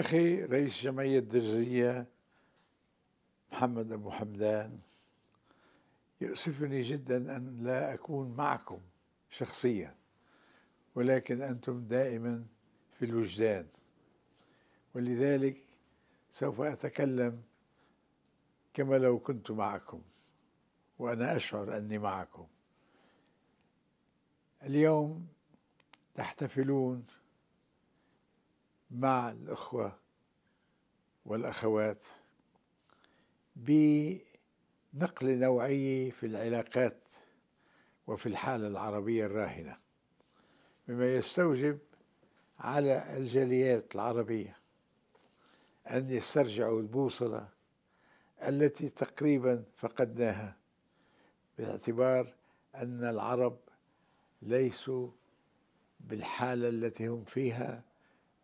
أخي رئيس جمعية درزية محمد أبو حمدان يؤسفني جدا أن لا أكون معكم شخصيا ولكن أنتم دائما في الوجدان. ولذلك سوف أتكلم كما لو كنت معكم وأنا أشعر أني معكم. اليوم تحتفلون مع الأخوة والأخوات بنقل نوعي في العلاقات وفي الحالة العربية الراهنة مما يستوجب على الجاليات العربية أن يسترجعوا البوصلة التي تقريبا فقدناها باعتبار أن العرب ليسوا بالحالة التي هم فيها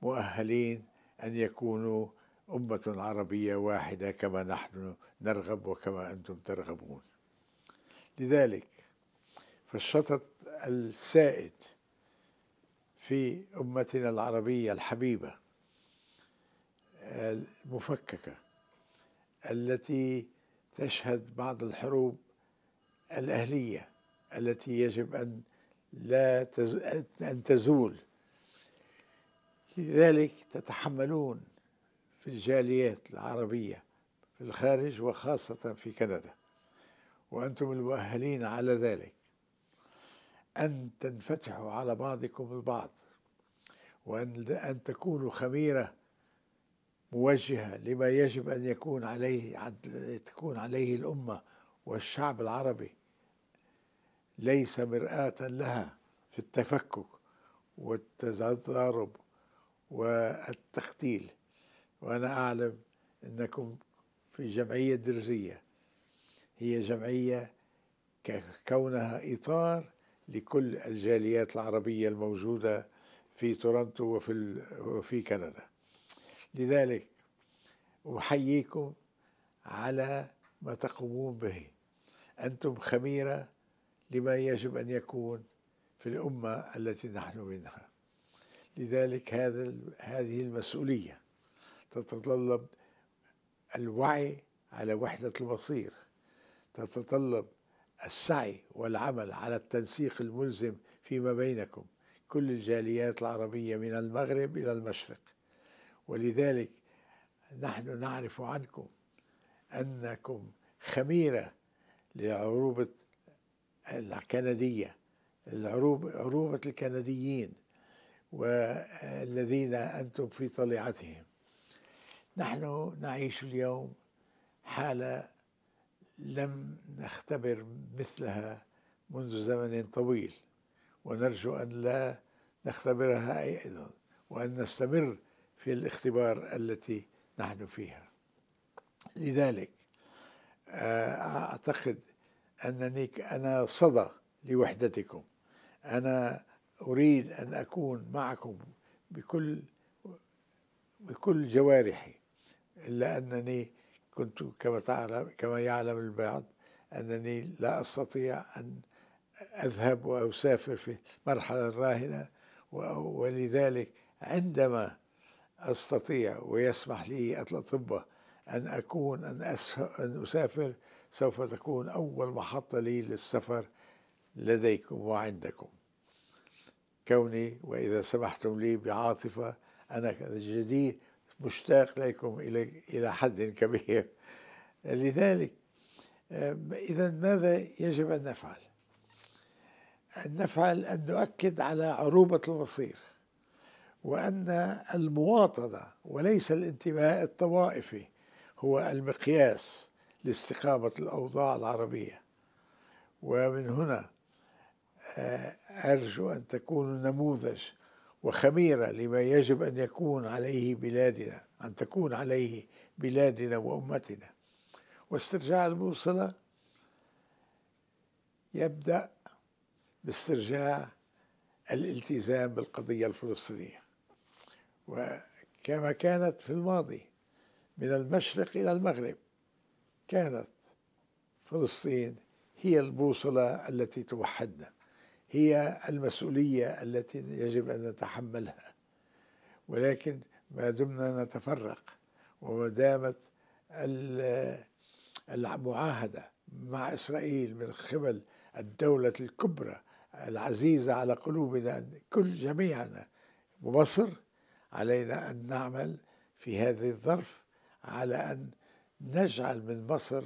مؤهلين أن يكونوا أمة عربية واحدة كما نحن نرغب وكما أنتم ترغبون. لذلك فالشطط السائد في أمتنا العربية الحبيبة المفككة التي تشهد بعض الحروب الأهلية التي يجب أن لا تز... أن تزول لذلك تتحملون في الجاليات العربية في الخارج وخاصة في كندا. وأنتم المؤهلين على ذلك. أن تنفتحوا على بعضكم البعض. وأن أن تكونوا خميرة موجهة لما يجب أن يكون عليه تكون عليه الأمة والشعب العربي. ليس مرآة لها في التفكك والتضارب والتختيل. وأنا أعلم أنكم في جمعية درزية. هي جمعية كونها إطار لكل الجاليات العربية الموجودة في تورنتو وفي وفي كندا. لذلك أحييكم على ما تقومون به. أنتم خميرة لما يجب أن يكون في الأمة التي نحن منها. لذلك هذا هذه المسؤولية. تتطلب الوعي على وحدة المصير تتطلب السعي والعمل على التنسيق الملزم فيما بينكم. كل الجاليات العربية من المغرب إلى المشرق. ولذلك نحن نعرف عنكم أنكم خميرة لعروبة الكندية العروبة عروبة الكنديين. والذين أنتم في طليعتهم. نحن نعيش اليوم حالة لم نختبر مثلها منذ زمن طويل ونرجو أن لا نختبرها أيضا وأن نستمر في الاختبار التي نحن فيها. لذلك آه، أعتقد أنني أنا صدى لوحدتكم. أنا أريد أن أكون معكم بكل بكل جوارحي إلا أنني كنت كما تعلم كما يعلم البعض أنني لا أستطيع أن أذهب أسافر في المرحلة الراهنة ولذلك عندما أستطيع ويسمح لي الأطباء أن أكون أن, أن أسافر سوف تكون أول محطة لي للسفر لديكم وعندكم. كوني وإذا سمحتم لي بعاطفة أنا جديد مشتاق لكم إلى إلى حد كبير لذلك إذا ماذا يجب أن نفعل؟ أن نفعل أن نؤكد على عروبة المصير وأن المواطنة وليس الانتماء الطوائفي هو المقياس لاستقامة الأوضاع العربية ومن هنا أرجو أن تكونوا نموذج وخميرة لما يجب أن يكون عليه بلادنا أن تكون عليه بلادنا وأمتنا. واسترجاع البوصلة يبدأ باسترجاع الالتزام بالقضية الفلسطينية. وكما كانت في الماضي من المشرق إلى المغرب كانت فلسطين هي البوصلة التي توحدنا. هي المسؤولية التي يجب أن نتحملها. ولكن ما دمنا نتفرق وما دامت المعاهدة مع إسرائيل من قبل الدولة الكبرى العزيزة على قلوبنا كل جميعنا ومصر علينا أن نعمل في هذه الظرف على أن نجعل من مصر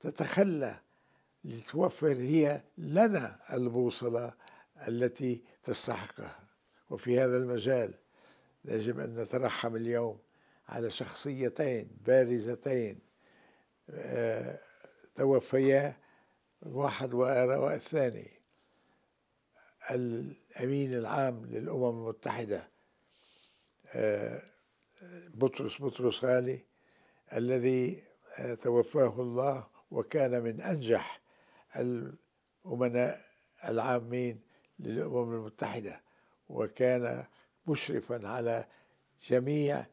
تتخلى لتوفر هي لنا البوصلة التي تستحقها. وفي هذا المجال يجب أن نترحم اليوم على شخصيتين بارزتين آه، توفيا واحد والثاني. الأمين العام للأمم المتحدة آه، بطرس بطرس غالي الذي آه، توفاه الله وكان من أنجح الأمناء العامين للأمم المتحدة وكان مشرفا على جميع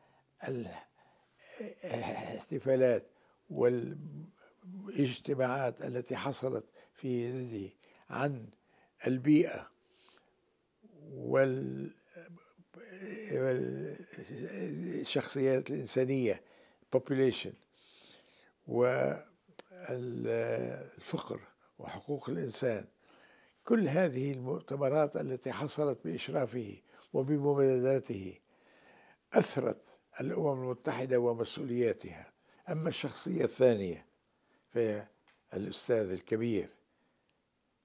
الاحتفالات والاجتماعات التي حصلت في يده عن البيئة والشخصيات الإنسانية population والفقر. وحقوق الإنسان. كل هذه المؤتمرات التي حصلت بإشرافه وبمبادرته أثرت الأمم المتحدة ومسؤولياتها. أما الشخصية الثانية فهي الأستاذ الكبير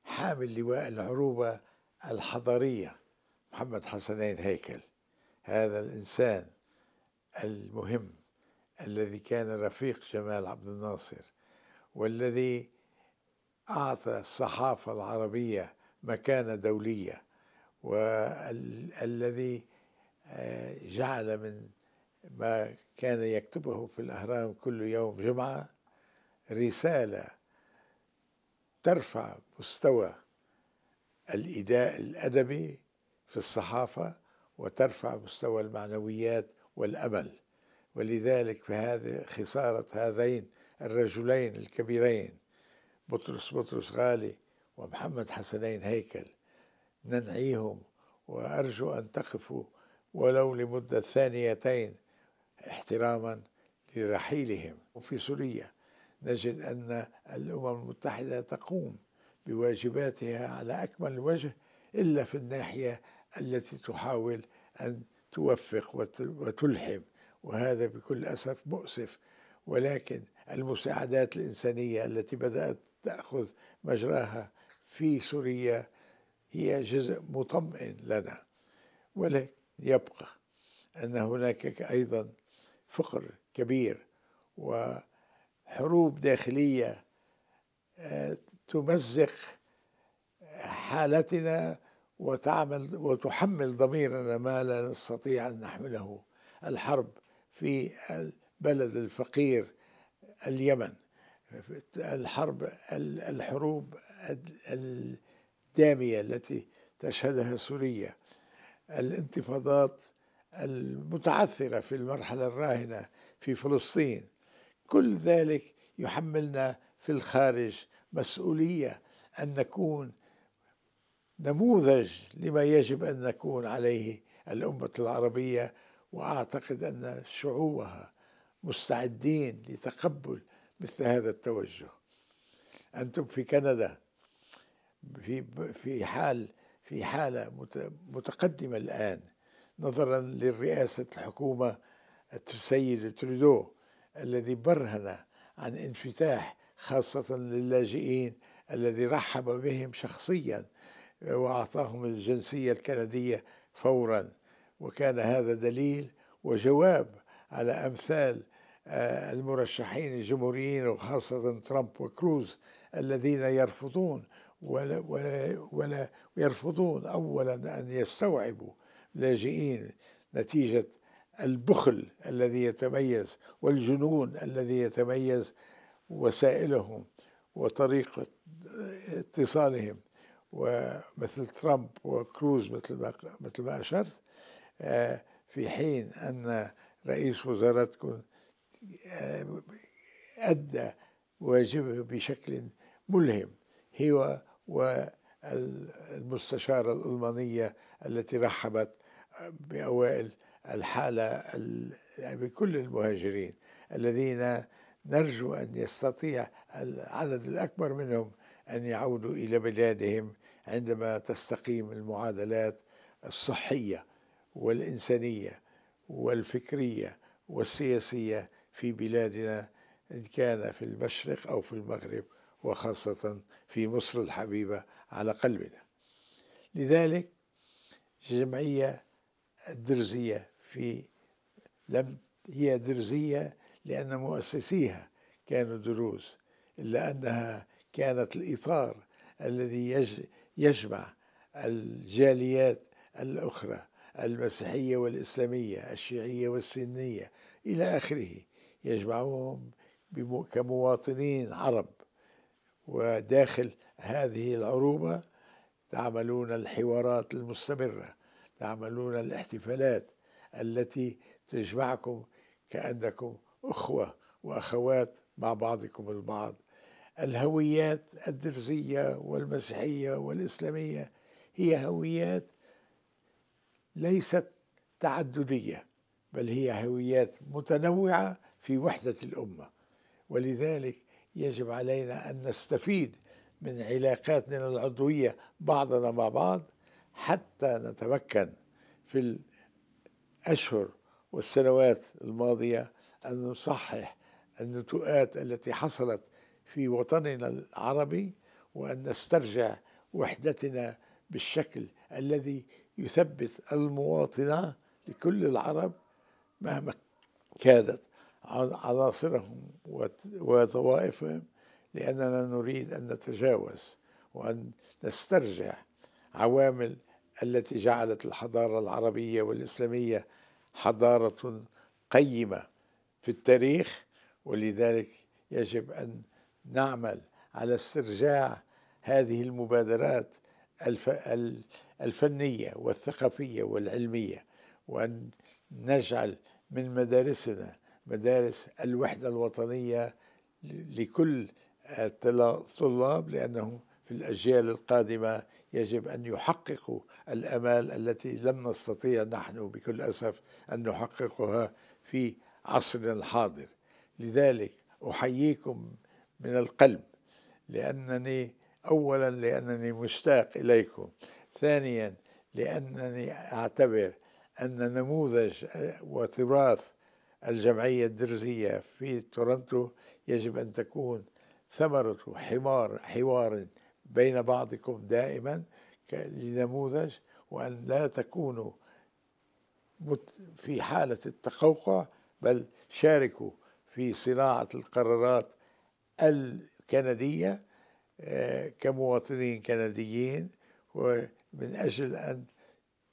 حامل لواء العروبة الحضارية محمد حسنين هيكل. هذا الإنسان المهم الذي كان رفيق جمال عبد الناصر والذي أعطى الصحافة العربية مكانة دولية والذي آه، جعل من ما كان يكتبه في الأهرام كل يوم جمعة رسالة ترفع مستوى الإداء الأدبي في الصحافة وترفع مستوى المعنويات والأمل. ولذلك فهذه خسارة هذين الرجلين الكبيرين بطرس بطرس غالي ومحمد حسنين هيكل. ننعيهم وأرجو أن تقفوا ولو لمدة ثانيتين احتراما لرحيلهم. وفي سوريا نجد أن الأمم المتحدة تقوم بواجباتها على أكمل وجه إلا في الناحية التي تحاول أن توفق وتلحم وهذا بكل أسف مؤسف. ولكن المساعدات الإنسانية التي بدأت تأخذ مجراها في سوريا هي جزء مطمئن لنا. ولكن يبقى أن هناك أيضا فقر كبير وحروب داخلية آه، تمزق حالتنا وتعمل وتحمل ضميرنا ما لا نستطيع أن نحمله. الحرب في البلد الفقير اليمن. الحرب الحروب الدامية التي تشهدها سوريا الانتفاضات المتعثرة في المرحلة الراهنة في فلسطين كل ذلك يحملنا في الخارج مسؤولية أن نكون نموذج لما يجب أن نكون عليه الأمة العربية وأعتقد أن شعوبها مستعدين لتقبل مثل هذا التوجه. أنتم في كندا في في حال في حالة متقدمة الآن نظرا للرئاسة الحكومة السيد ترودو الذي برهن عن انفتاح خاصة للاجئين الذي رحب بهم شخصيا وأعطاهم الجنسية الكندية فورا. وكان هذا دليل وجواب على أمثال آه، المرشحين الجمهوريين وخاصة ترامب وكروز الذين يرفضون ولا, ولا, ولا يرفضون أولا أن يستوعبوا لاجئين نتيجة البخل الذي يتميز والجنون الذي يتميز وسائلهم وطريقة اتصالهم. ومثل ترامب وكروز مثل ما مثل ما أشرت آه، في حين أن رئيس وزارتكم أدى واجبه بشكل ملهم هو والمستشارة الألمانية التي رحبت بأوائل الحالة بكل المهاجرين الذين نرجو أن يستطيع العدد الأكبر منهم أن يعودوا إلى بلادهم عندما تستقيم المعادلات الصحية والإنسانية والفكرية والسياسية في بلادنا إن كان في المشرق أو في المغرب وخاصة في مصر الحبيبة على قلبنا. لذلك الجمعية الدرزية في لم هي درزية لأن مؤسسيها كانوا دروز إلا أنها كانت الإطار الذي يجمع الجاليات الأخرى المسيحية والإسلامية الشيعية والسنية إلى آخره. يجمعهم كمواطنين عرب. وداخل هذه العروبة تعملون الحوارات المستمرة تعملون الاحتفالات التي تجمعكم كأنكم أخوة وأخوات مع بعضكم البعض. الهويات الدرزية والمسيحية والإسلامية هي هويات ليست تعددية بل هي هويات متنوعة في وحدة الأمة. ولذلك يجب علينا أن نستفيد من علاقاتنا العضوية بعضنا مع بعض حتى نتمكن في الأشهر والسنوات الماضية أن نصحح النتوءات التي حصلت في وطننا العربي وأن نسترجع وحدتنا بالشكل الذي يثبت المواطنة لكل العرب مهما كانت. عناصرهم وطوائفهم لأننا نريد أن نتجاوز وأن نسترجع عوامل التي جعلت الحضارة العربية والإسلامية حضارة قيمة في التاريخ ولذلك يجب أن نعمل على استرجاع هذه المبادرات الفنية والثقافية والعلمية وأن نجعل من مدارسنا مدارس الوحدة الوطنية لكل الطلاب لأنهم في الأجيال القادمة يجب أن يحققوا الأمال التي لم نستطيع نحن بكل أسف أن نحققها في عصرنا الحاضر. لذلك أحييكم من القلب لأنني أولا لأنني مشتاق إليكم ثانيا لأنني أعتبر أن نموذج وتراث الجمعية الدرزية في تورنتو يجب أن تكون ثمرة حوار حوار بين بعضكم دائما لنموذج وأن لا تكونوا في حالة التقوقع بل شاركوا في صناعة القرارات الكندية آه، كمواطنين كنديين ومن أجل أن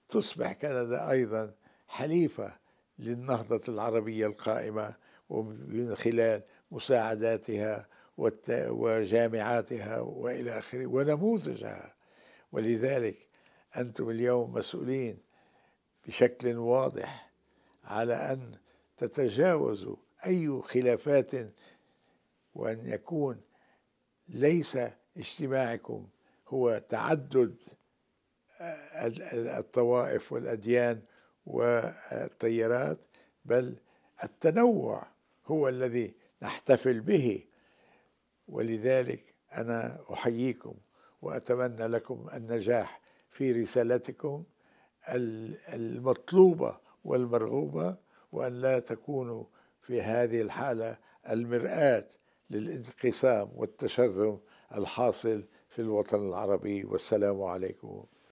تصبح كندا أيضا حليفة للنهضة العربية القائمة ومن خلال مساعداتها وجامعاتها وإلى آخره ونموذجها. ولذلك أنتم اليوم مسؤولين بشكل واضح على أن تتجاوزوا أي خلافات وأن يكون ليس اجتماعكم هو تعدد الطوائف والأديان والتيارات بل التنوع هو الذي نحتفل به. ولذلك أنا أحييكم وأتمنى لكم النجاح في رسالتكم المطلوبة والمرغوبة وأن لا تكونوا في هذه الحالة المرآة للانقسام والتشرذم الحاصل في الوطن العربي. والسلام عليكم.